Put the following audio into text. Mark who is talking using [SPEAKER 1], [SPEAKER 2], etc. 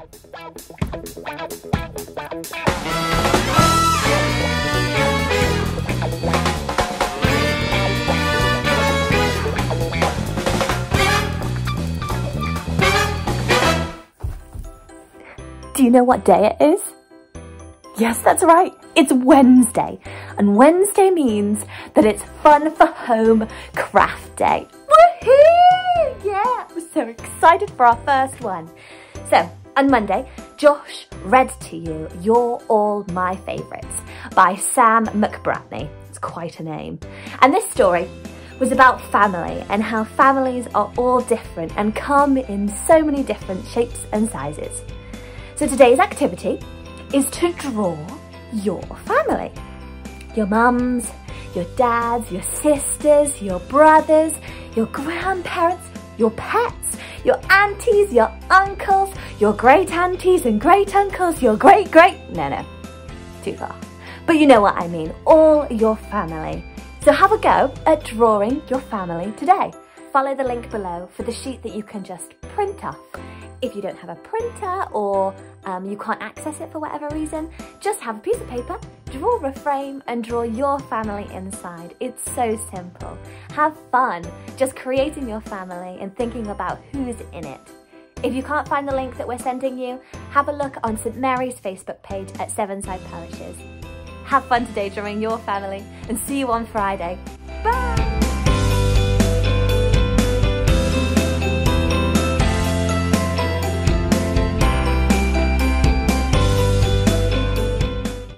[SPEAKER 1] Do you know what day it is? Yes, that's right. It's Wednesday. And Wednesday means that it's fun for home craft day. Woohoo! Yeah, I'm so excited for our first one. So, on Monday, Josh read to you You're All My Favourites by Sam McBratney. It's quite a name. And this story was about family and how families are all different and come in so many different shapes and sizes. So today's activity is to draw your family. Your mums, your dads, your sisters, your brothers, your grandparents, your pets, your aunties, your uncles, your great aunties and great uncles, your great great, no, no, too far. But you know what I mean, all your family. So have a go at drawing your family today. Follow the link below for the sheet that you can just print off. If you don't have a printer or um, you can't access it for whatever reason, just have a piece of paper, draw a frame and draw your family inside. It's so simple. Have fun just creating your family and thinking about who's in it. If you can't find the link that we're sending you, have a look on St Mary's Facebook page at Severnside Parishes. Have fun today drawing your family and see you on Friday.